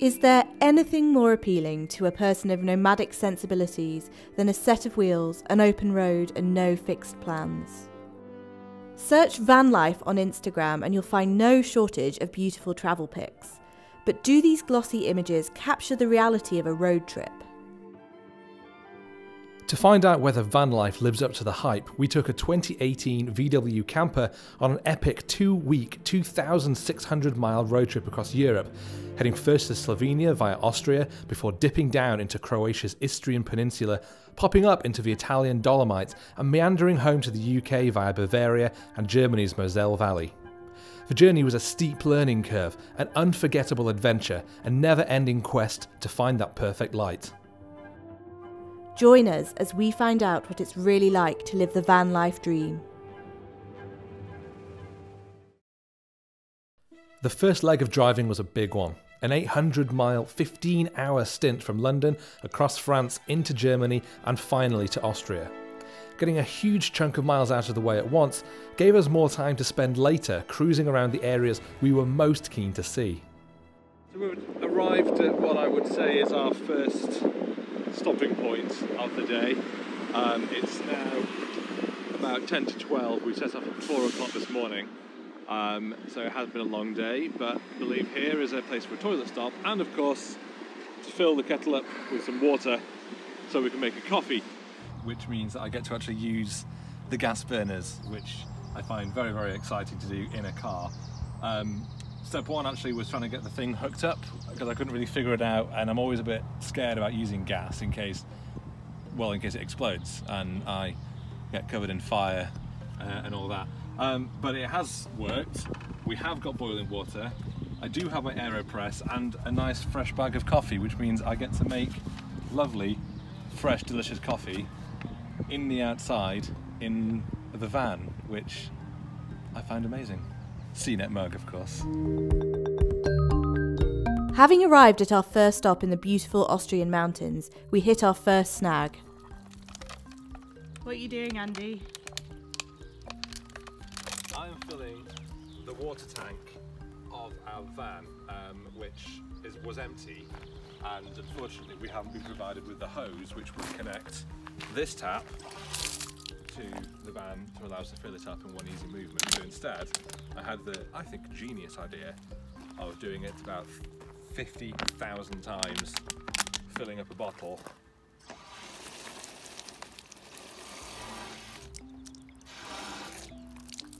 Is there anything more appealing to a person of nomadic sensibilities than a set of wheels, an open road, and no fixed plans? Search van life on Instagram and you'll find no shortage of beautiful travel pics. But do these glossy images capture the reality of a road trip? To find out whether van life lives up to the hype, we took a 2018 VW camper on an epic two week, 2,600 mile road trip across Europe, heading first to Slovenia via Austria before dipping down into Croatia's Istrian Peninsula, popping up into the Italian Dolomites, and meandering home to the UK via Bavaria and Germany's Moselle Valley. The journey was a steep learning curve, an unforgettable adventure, a never ending quest to find that perfect light. Join us as we find out what it's really like to live the van life dream. The first leg of driving was a big one. An 800 mile, 15 hour stint from London across France into Germany and finally to Austria. Getting a huge chunk of miles out of the way at once gave us more time to spend later cruising around the areas we were most keen to see. So we've arrived at what I would say is our first stopping point of the day. Um, it's now about 10 to 12. We set off at 4 o'clock this morning. Um, so it has been a long day, but I believe here is a place for a toilet stop and, of course, to fill the kettle up with some water so we can make a coffee. Which means that I get to actually use the gas burners, which I find very, very exciting to do in a car. Um, step one actually was trying to get the thing hooked up because I couldn't really figure it out and I'm always a bit scared about using gas in case well in case it explodes and I get covered in fire uh, and all that. Um, but it has worked. We have got boiling water. I do have my AeroPress and a nice fresh bag of coffee which means I get to make lovely fresh delicious coffee in the outside in the van which I find amazing CNET mug, of course. Having arrived at our first stop in the beautiful Austrian mountains, we hit our first snag. What are you doing, Andy? I'm filling the water tank of our van, um, which is, was empty, and unfortunately we haven't been provided with the hose which would connect this tap to the van to allow us to fill it up in one easy movement. So instead, I had the, I think, genius idea of doing it about 50,000 times, filling up a bottle.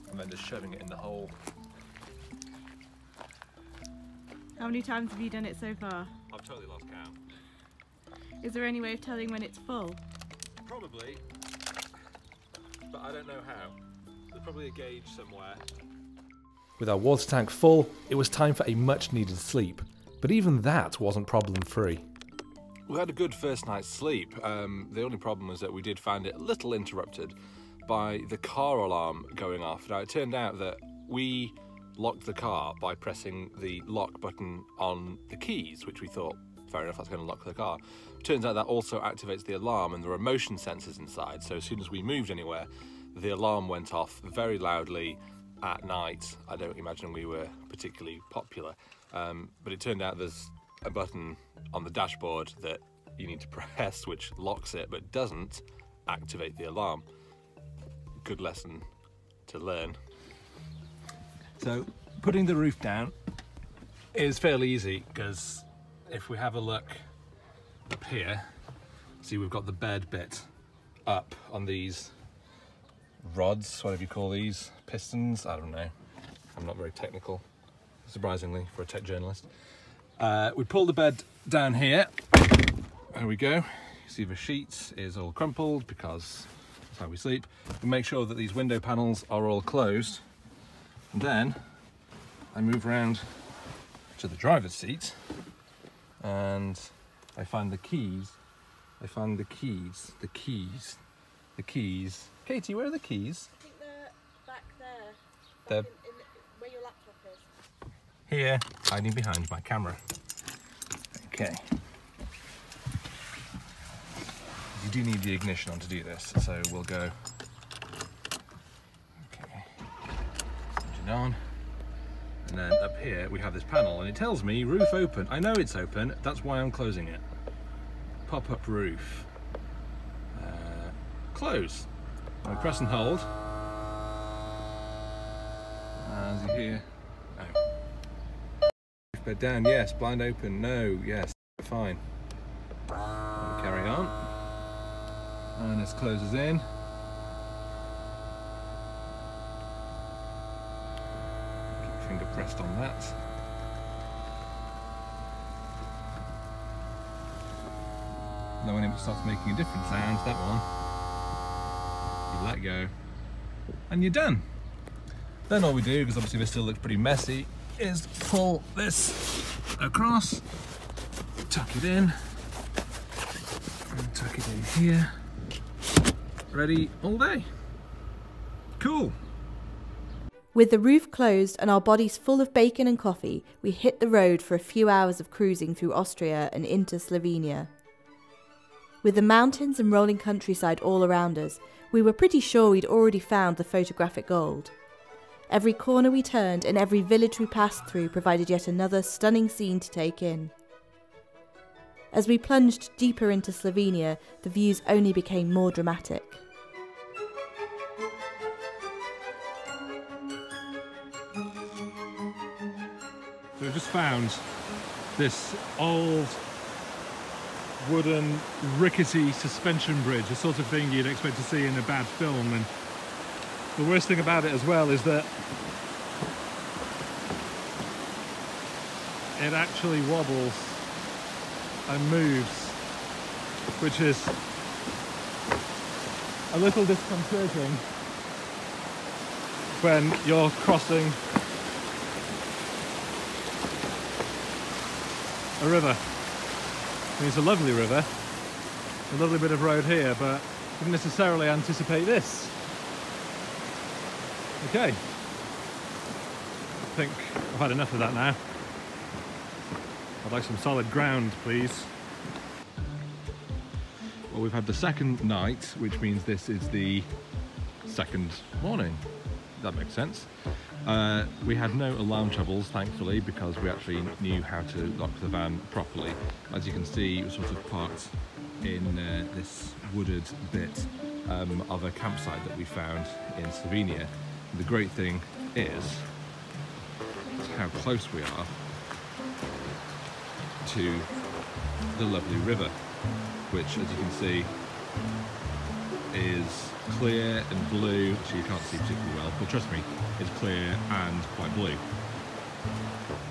And then just shoving it in the hole. How many times have you done it so far? I've totally lost count. Is there any way of telling when it's full? Probably, but I don't know how. There's probably a gauge somewhere. With our water tank full, it was time for a much needed sleep, but even that wasn't problem free. We had a good first night's sleep. Um, the only problem was that we did find it a little interrupted by the car alarm going off. Now, it turned out that we locked the car by pressing the lock button on the keys, which we thought, fair enough, that's going to lock the car. Turns out that also activates the alarm, and there are motion sensors inside. So as soon as we moved anywhere, the alarm went off very loudly at night. I don't imagine we were particularly popular, um, but it turned out there's a button on the dashboard that you need to press, which locks it but doesn't activate the alarm. Good lesson to learn. So, putting the roof down is fairly easy because if we have a look up here, see we've got the bed bit up on these rods, whatever you call these, pistons, I don't know. I'm not very technical, surprisingly, for a tech journalist. Uh, we pull the bed down here. There we go. You see the sheets is all crumpled because that's how we sleep. We make sure that these window panels are all closed. And then I move around to the driver's seat and I find the keys. I find the keys, the keys, the keys. Katie, where are the keys? I think they're back there. They're- in, where your laptop is. Here, hiding behind my camera. Okay. You do need the ignition on to do this, so we'll go. Okay. Engine on. And then up here we have this panel and it tells me roof open. I know it's open, that's why I'm closing it. Pop-up roof. Uh, close. I press and hold. As you hear. No. Bed down, yes. Blind open, no, yes. Fine. I'll carry on. And this closes in. Finger pressed on that. Now when it starts making a different sound, that one, you let go, and you're done. Then all we do, because obviously this still looks pretty messy, is pull this across, tuck it in, and tuck it in here. Ready all day. Cool. With the roof closed and our bodies full of bacon and coffee, we hit the road for a few hours of cruising through Austria and into Slovenia. With the mountains and rolling countryside all around us, we were pretty sure we'd already found the photographic gold. Every corner we turned and every village we passed through provided yet another stunning scene to take in. As we plunged deeper into Slovenia, the views only became more dramatic. Just found this old wooden rickety suspension bridge, the sort of thing you'd expect to see in a bad film. And the worst thing about it as well is that it actually wobbles and moves, which is a little disconcerting when you're crossing a river. It's a lovely river, a lovely bit of road here, but didn't necessarily anticipate this. Okay, I think I've had enough of that now. I'd like some solid ground, please. Well, we've had the second night, which means this is the second morning. That makes sense. Uh, we had no alarm troubles, thankfully, because we actually knew how to lock the van properly. As you can see, it was sort of parked in uh, this wooded bit um, of a campsite that we found in Slovenia. The great thing is how close we are to the lovely river, which, as you can see, is clear and blue. So you can't see particularly well, but trust me, it's clear and quite blue.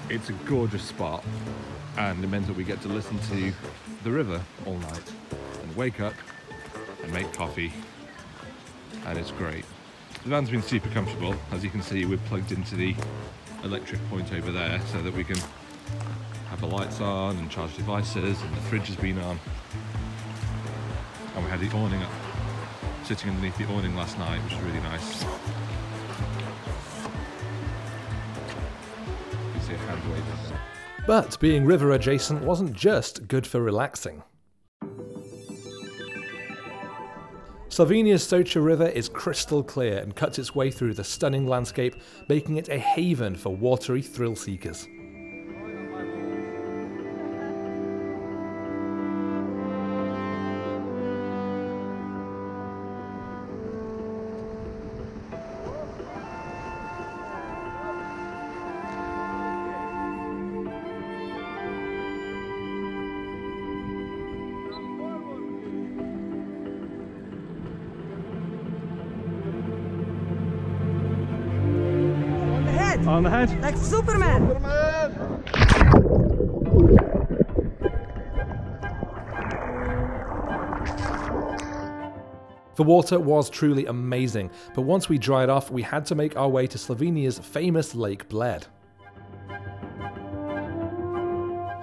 It's a gorgeous spot, and it means that we get to listen to the river all night and wake up and make coffee, and it's great. The van's been super comfortable. As you can see, we're plugged into the electric point over there so that we can have the lights on and charge devices, and the fridge has been on. And we had the awning up sitting underneath the awning last night, which was really nice. But being river adjacent wasn't just good for relaxing. Slovenia's Soča River is crystal clear and cuts its way through the stunning landscape, making it a haven for watery thrill seekers. On the head, On the head. like Superman. The water was truly amazing, but once we dried off, we had to make our way to Slovenia's famous Lake Bled.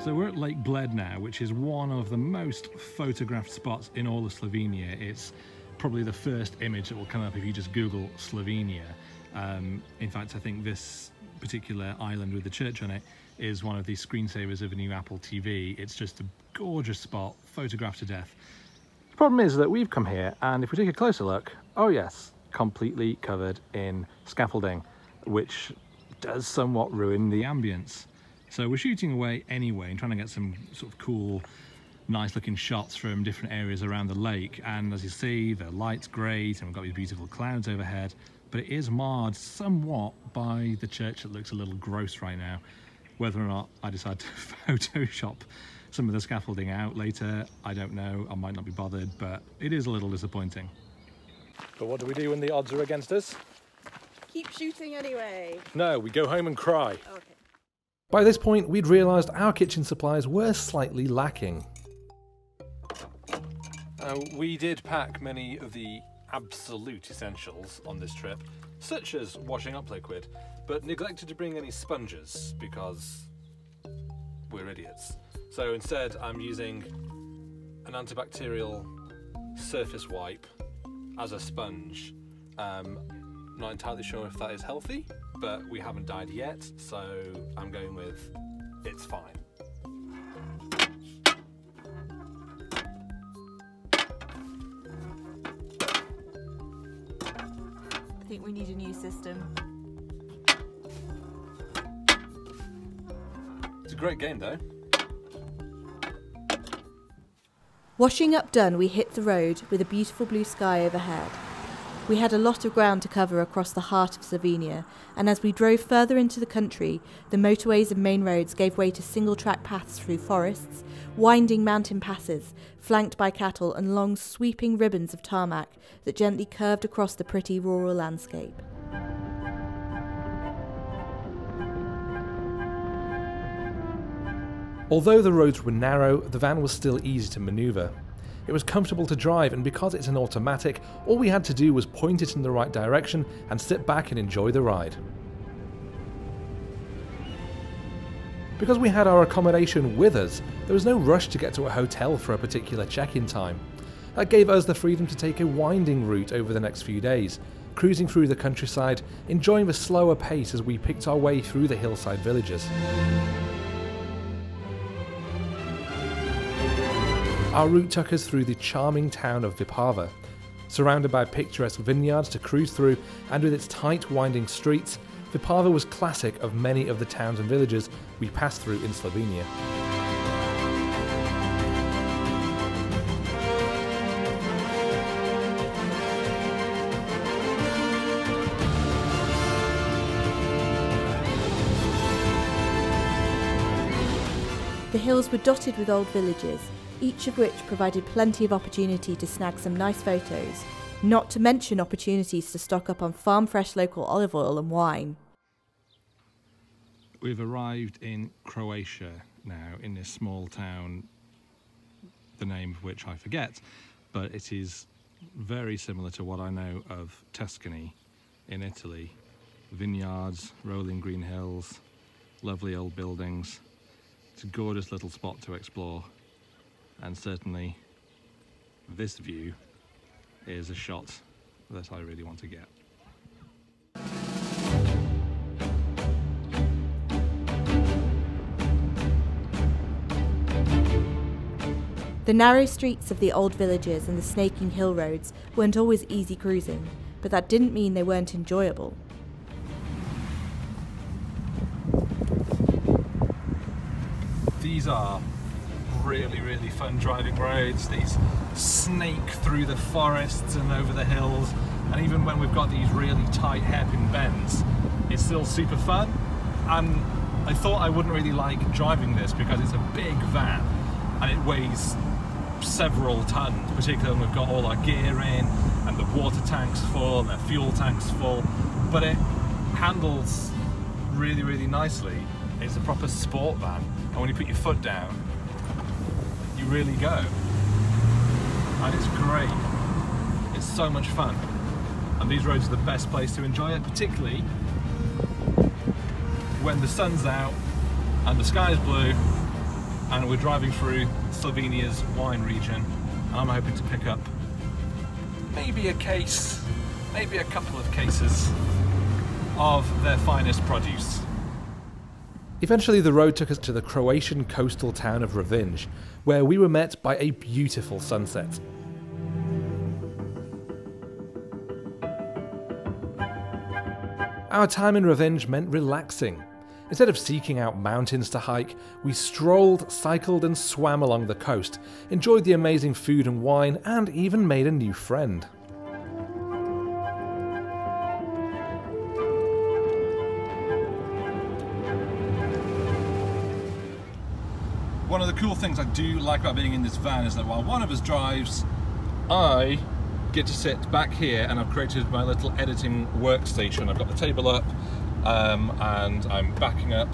So we're at Lake Bled now, which is one of the most photographed spots in all of Slovenia. It's probably the first image that will come up if you just Google Slovenia. Um, in fact, I think this particular island with the church on it is one of the screensavers of a new Apple TV. It's just a gorgeous spot, photographed to death. The problem is that we've come here, and if we take a closer look, oh yes, completely covered in scaffolding, which does somewhat ruin the ambience. So we're shooting away anyway and trying to get some sort of cool, nice looking shots from different areas around the lake. And as you see, the light's great and we've got these beautiful clouds overhead, but it is marred somewhat by the church that looks a little gross right now. Whether or not I decide to Photoshop some of the scaffolding out later, I don't know. I might not be bothered, but it is a little disappointing. But what do we do when the odds are against us? Keep shooting anyway. No, we go home and cry. Okay. By this point, we'd realised our kitchen supplies were slightly lacking. Uh, we did pack many of the absolute essentials on this trip, such as washing up liquid, but neglected to bring any sponges because we're idiots. So instead, I'm using an antibacterial surface wipe as a sponge. Um, not entirely sure if that is healthy, but we haven't died yet, so I'm going with it's fine. Think we need a new system. It's a great game though. Washing up done, we hit the road with a beautiful blue sky overhead. We had a lot of ground to cover across the heart of Slovenia, and as we drove further into the country, the motorways and main roads gave way to single track paths through forests, winding mountain passes, flanked by cattle, and long sweeping ribbons of tarmac that gently curved across the pretty rural landscape. Although the roads were narrow, the van was still easy to manoeuvre. It was comfortable to drive, and because it's an automatic, all we had to do was point it in the right direction and sit back and enjoy the ride. Because we had our accommodation with us, there was no rush to get to a hotel for a particular check in time. That gave us the freedom to take a winding route over the next few days, cruising through the countryside, enjoying the slower pace as we picked our way through the hillside villages. Our route took us through the charming town of Vipava. Surrounded by picturesque vineyards to cruise through, and with its tight, winding streets, Vipava was classic of many of the towns and villages we passed through in Slovenia. The hills were dotted with old villages, each of which provided plenty of opportunity to snag some nice photos, not to mention opportunities to stock up on farm fresh local olive oil and wine. We've arrived in Croatia now, in this small town, the name of which I forget, but it is very similar to what I know of Tuscany in Italy. Vineyards, rolling green hills, lovely old buildings. It's a gorgeous little spot to explore, and certainly this view is a shot that I really want to get. The narrow streets of the old villages and the snaking hill roads weren't always easy cruising, but that didn't mean they weren't enjoyable. These are really, really fun driving roads. These snake through the forests and over the hills. And even when we've got these really tight hairpin bends, it's still super fun. And I thought I wouldn't really like driving this because it's a big van and it weighs several tons, particularly when we've got all our gear in and the water tanks full and the fuel tanks full. But it handles really, really nicely. It's a proper sport van. And when you put your foot down, you really go. And it's great. It's so much fun. And these roads are the best place to enjoy it, particularly when the sun's out and the sky is blue and we're driving through Slovenia's wine region. And I'm hoping to pick up maybe a case, maybe a couple of cases of their finest produce. Eventually, the road took us to the Croatian coastal town of Rovinj, where we were met by a beautiful sunset. Our time in Rovinj meant relaxing. Instead of seeking out mountains to hike, we strolled, cycled, and swam along the coast, enjoyed the amazing food and wine, and even made a new friend. One of the cool things I do like about being in this van is that while one of us drives, I get to sit back here and I've created my little editing workstation. I've got the table up um, and I'm backing up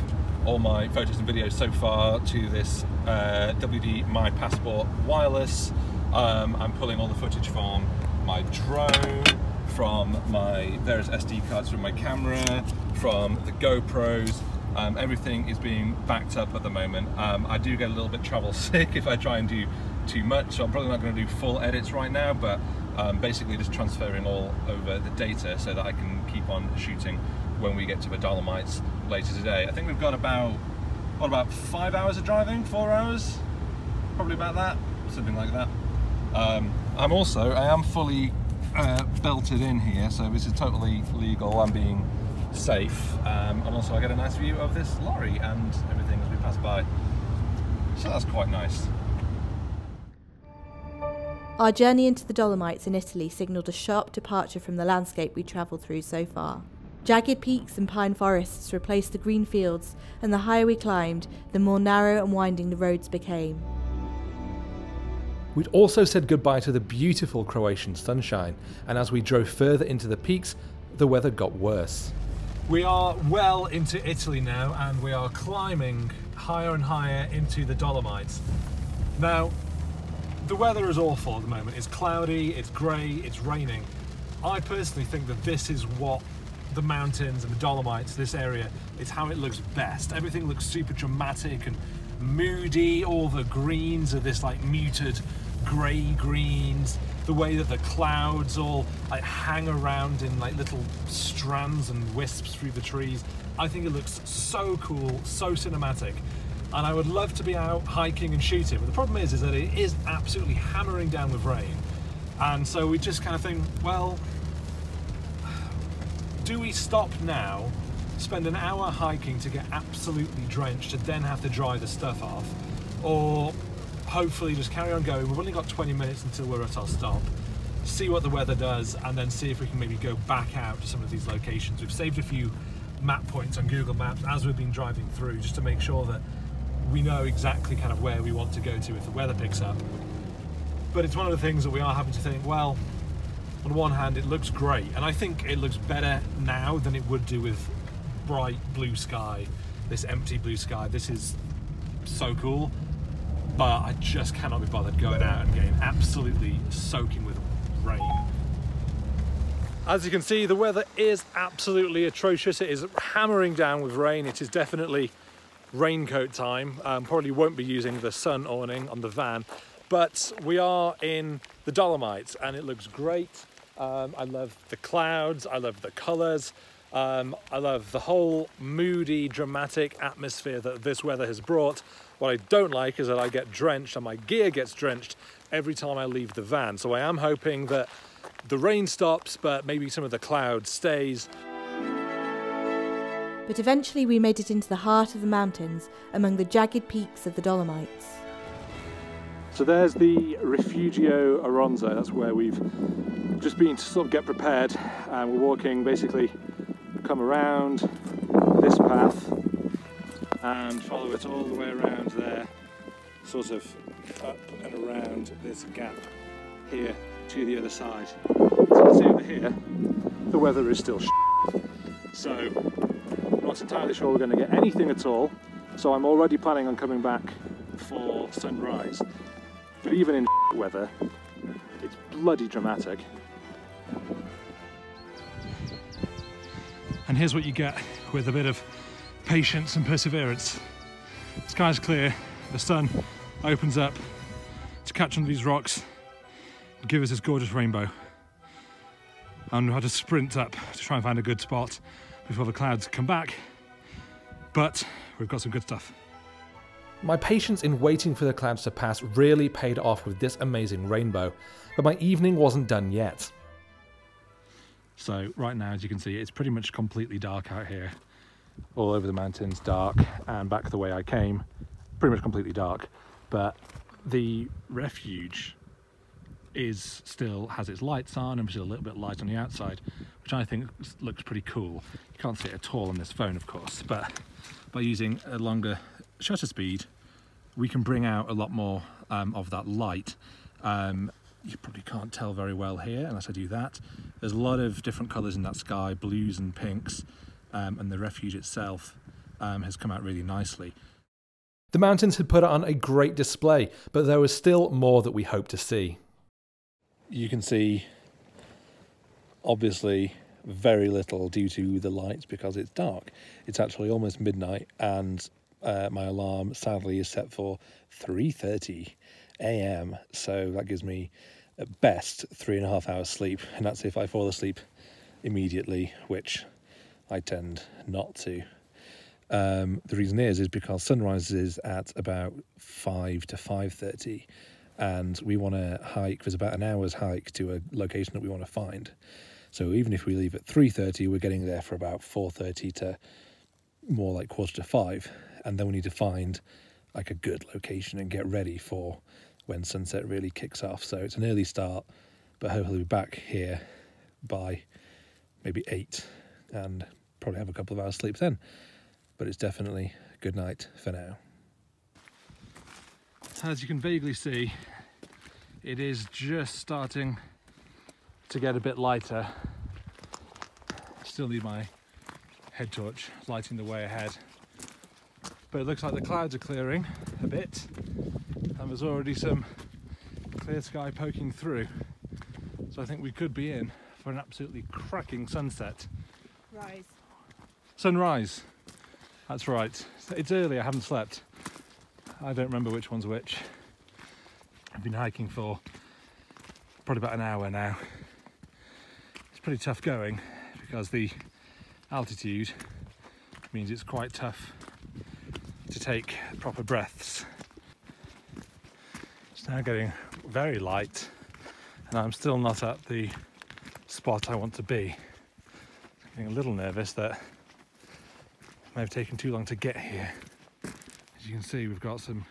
all my photos and videos so far to this uh, WD My Passport wireless. Um, I'm pulling all the footage from my drone, from my various SD cards from my camera, from the GoPros. Um, everything is being backed up at the moment. Um, I do get a little bit travel sick if I try and do too much, so I'm probably not going to do full edits right now, but um, basically just transferring all over the data so that I can keep on shooting when we get to the Dolomites later today. I think we've got about, what about five hours of driving, four hours? Probably about that, something like that. Um, I'm also, I am fully uh, belted in here, so this is totally legal. I'm being safe. Um, and also I get a nice view of this lorry and everything as we pass by. So that's quite nice. Our journey into the Dolomites in Italy signalled a sharp departure from the landscape we travelled through so far. Jagged peaks and pine forests replaced the green fields, and the higher we climbed, the more narrow and winding the roads became. We'd also said goodbye to the beautiful Croatian sunshine, and as we drove further into the peaks, the weather got worse. We are well into Italy now and we are climbing higher and higher into the Dolomites. Now, the weather is awful at the moment. It's cloudy, it's grey, it's raining. I personally think that this is what the mountains and the Dolomites, this area, is how it looks best. Everything looks super dramatic and moody. All the greens are this like muted grey greens. The way that the clouds all like hang around in like little strands and wisps through the trees. I think it looks so cool, so cinematic. And I would love to be out hiking and shooting, but the problem is, is that it is absolutely hammering down with rain. And so we just kind of think, well, do we stop now, spend an hour hiking to get absolutely drenched and then have to dry the stuff off? Or hopefully just carry on going? We've only got 20 minutes until we're at our stop. See what the weather does and then see if we can maybe go back out to some of these locations. We've saved a few map points on Google Maps as we've been driving through just to make sure that we know exactly kind of where we want to go to if the weather picks up. But it's one of the things that we are having to think, well, on one hand, it looks great, and I think it looks better now than it would do with bright blue sky, this empty blue sky. This is so cool, but I just cannot be bothered going out and getting absolutely soaking with rain. As you can see, the weather is absolutely atrocious. It is hammering down with rain. It is definitely raincoat time. Um, probably won't be using the sun awning on the van, but we are in the Dolomites and it looks great. Um, I love the clouds, I love the colours, um, I love the whole moody, dramatic atmosphere that this weather has brought. What I don't like is that I get drenched and my gear gets drenched every time I leave the van. So I am hoping that the rain stops, but maybe some of the cloud stays. But eventually we made it into the heart of the mountains among the jagged peaks of the Dolomites. So there's the Rifugio Auronzo. That's where we've just been to sort of get prepared. And we're walking basically, come around this path and follow it all the way around there, sort of up and around this gap here to the other side. So you see over here, the weather is still so not entirely sure we're going to get anything at all. So I'm already planning on coming back for sunrise. But even in weather, it's bloody dramatic. And here's what you get with a bit of patience and perseverance. The sky's clear, the sun opens up to catch on these rocks and give us this gorgeous rainbow. And we had to sprint up to try and find a good spot before the clouds come back. But we've got some good stuff. My patience in waiting for the clouds to pass really paid off with this amazing rainbow, but my evening wasn't done yet. So right now, as you can see, it's pretty much completely dark out here. All over the mountains, dark, and back the way I came, pretty much completely dark. But the refuge is still has its lights on and still a little bit light on the outside, which I think looks pretty cool. You can't see it at all on this phone, of course, but by using a longer shutter speed, we can bring out a lot more um, of that light. Um, you probably can't tell very well here unless I do that. There's a lot of different colours in that sky, blues and pinks, um, and the refuge itself um, has come out really nicely. The mountains had put on a great display, but there was still more that we hoped to see. You can see, obviously, very little due to the lights because it's dark. It's actually almost midnight, and uh, my alarm sadly is set for 3:30 a.m. So that gives me at best three and a half hours sleep, and that's if I fall asleep immediately, which I tend not to. Um, the reason is is because sunrise is at about five to five thirty, and we want to hike. There's about an hour's hike to a location that we want to find. So even if we leave at three thirty, we're getting there for about four thirty to more like quarter to five, and then we need to find like a good location and get ready for when sunset really kicks off. So it's an early start, but hopefully we'll be back here by maybe eight and probably have a couple of hours sleep then. But it's definitely good night for now. As you can vaguely see, it is just starting to get a bit lighter. Still need my head torch lighting the way ahead. But it looks like the clouds are clearing a bit and there's already some clear sky poking through. So I think we could be in for an absolutely cracking sunset. Rise. Sunrise. That's right. It's early, I haven't slept. I don't remember which one's which. I've been hiking for probably about an hour now. It's pretty tough going because the altitude means it's quite tough to take proper breaths. It's now getting very light and I'm still not at the spot I want to be. Getting a little nervous that may have taken too long to get here. As you can see, we've got some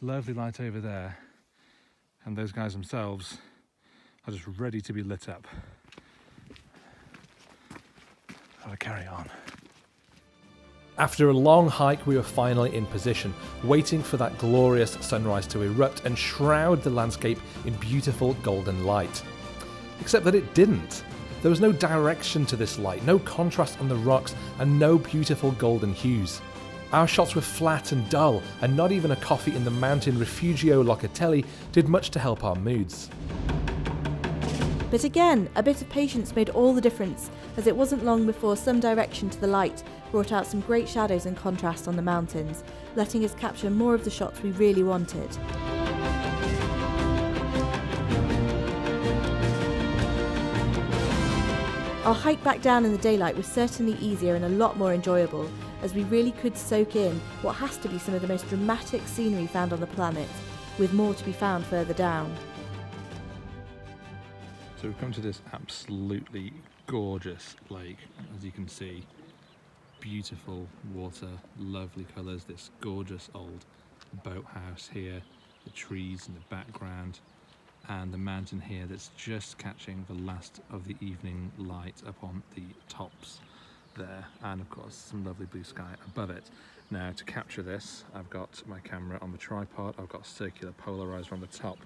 lovely light over there, and those guys themselves are just ready to be lit up. Gotta carry on. After a long hike, we were finally in position, waiting for that glorious sunrise to erupt and shroud the landscape in beautiful golden light. Except that it didn't. There was no direction to this light, no contrast on the rocks, and no beautiful golden hues. Our shots were flat and dull, and not even a coffee in the mountain Rifugio Locatelli did much to help our moods. But again, a bit of patience made all the difference, as it wasn't long before some direction to the light brought out some great shadows and contrast on the mountains, letting us capture more of the shots we really wanted. Our hike back down in the daylight was certainly easier and a lot more enjoyable, as we really could soak in what has to be some of the most dramatic scenery found on the planet, with more to be found further down. So we've come to this absolutely gorgeous lake, as you can see. Beautiful water, lovely colours, this gorgeous old boathouse here, the trees in the background, and the mountain here that's just catching the last of the evening light upon the tops there and of course some lovely blue sky above it. Now to capture this I've got my camera on the tripod, I've got a circular polarizer on the top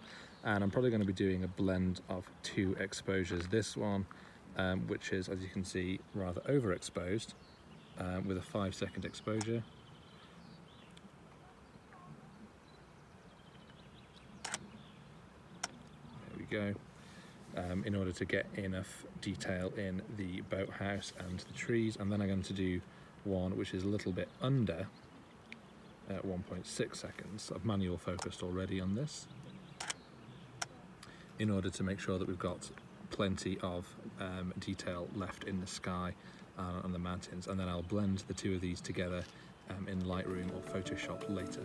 and I'm probably going to be doing a blend of two exposures. This one um, which is as you can see rather overexposed um, with a five second exposure go um, in order to get enough detail in the boathouse and the trees and then I'm going to do one which is a little bit under at 1.6 seconds. I've manual focused already on this in order to make sure that we've got plenty of um, detail left in the sky uh, and the mountains and then I'll blend the two of these together um, in Lightroom or Photoshop later.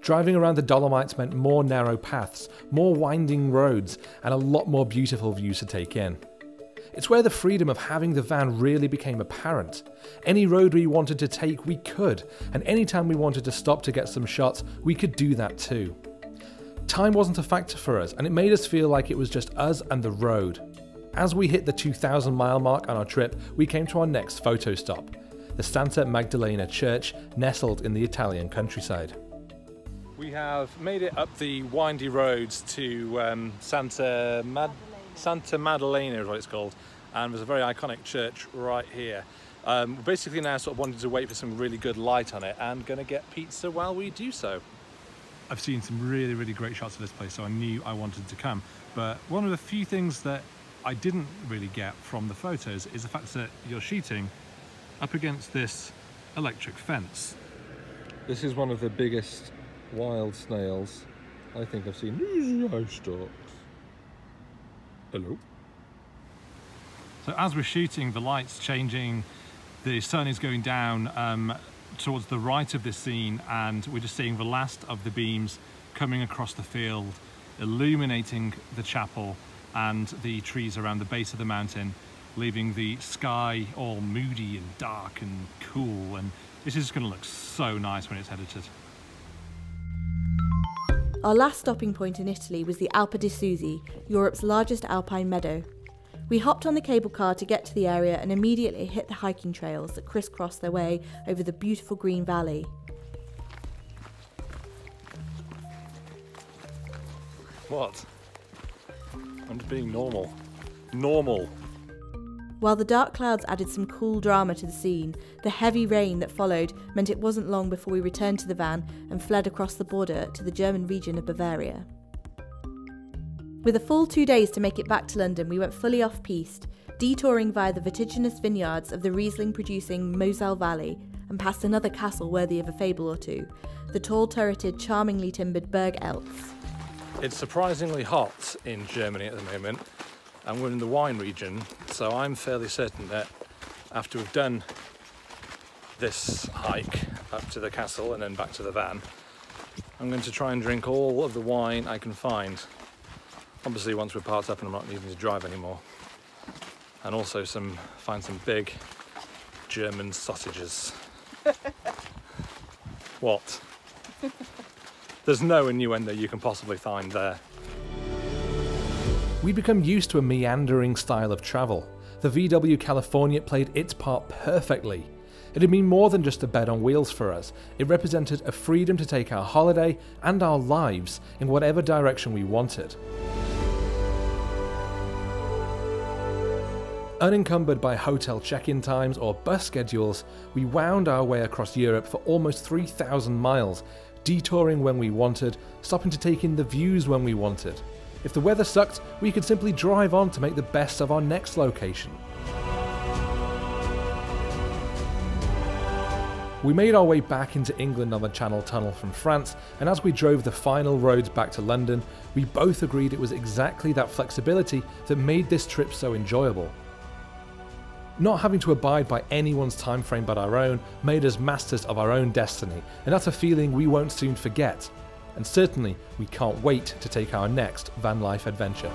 Driving around the Dolomites meant more narrow paths, more winding roads, and a lot more beautiful views to take in. It's where the freedom of having the van really became apparent. Any road we wanted to take, we could, and anytime we wanted to stop to get some shots, we could do that too. Time wasn't a factor for us, and it made us feel like it was just us and the road. As we hit the 2,000 mile mark on our trip, we came to our next photo stop the Santa Magdalena Church, nestled in the Italian countryside. We have made it up the windy roads to um, Santa, Mad- Santa Maddalena, is what it's called, and there's a very iconic church right here. Um, we're basically now sort of wanting to wait for some really good light on it and going to get pizza while we do so. I've seen some really, really great shots of this place, so I knew I wanted to come. But one of the few things that I didn't really get from the photos is the fact that you're shooting up against this electric fence. This is one of the biggest wild snails I think I've seen. Ice stalks. Hello. So as we're shooting, the light's changing, the sun is going down um, towards the right of this scene, and we're just seeing the last of the beams coming across the field, illuminating the chapel and the trees around the base of the mountain, leaving the sky all moody and dark and cool. And this is going to look so nice when it's edited. Our last stopping point in Italy was the Alpe di Siusi, Europe's largest alpine meadow. We hopped on the cable car to get to the area and immediately hit the hiking trails that crisscross their way over the beautiful green valley. What? I'm just being normal. Normal. While the dark clouds added some cool drama to the scene, the heavy rain that followed meant it wasn't long before we returned to the van and fled across the border to the German region of Bavaria. With a full two days to make it back to London, we went fully off piste, detouring via the vertiginous vineyards of the Riesling producing Moselle Valley and past another castle worthy of a fable or two, the tall turreted, charmingly timbered Burg Eltz. It's surprisingly hot in Germany at the moment, and we're in the wine region, so I'm fairly certain that after we've done this hike up to the castle and then back to the van, I'm going to try and drink all of the wine I can find. Obviously, once we're parked up and I'm not needing to drive anymore, and also some find some big German sausages. what? There's no innuendo you can possibly find there. We'd become used to a meandering style of travel. The VW California played its part perfectly. It had been more than just a bed on wheels for us, it represented a freedom to take our holiday and our lives in whatever direction we wanted. Unencumbered by hotel check in times or bus schedules, we wound our way across Europe for almost 3,000 miles, detouring when we wanted, stopping to take in the views when we wanted. If the weather sucked, we could simply drive on to make the best of our next location. We made our way back into England on the Channel Tunnel from France, and as we drove the final roads back to London, we both agreed it was exactly that flexibility that made this trip so enjoyable. Not having to abide by anyone's time frame but our own made us masters of our own destiny, and that's a feeling we won't soon forget. And certainly, we can't wait to take our next van life adventure.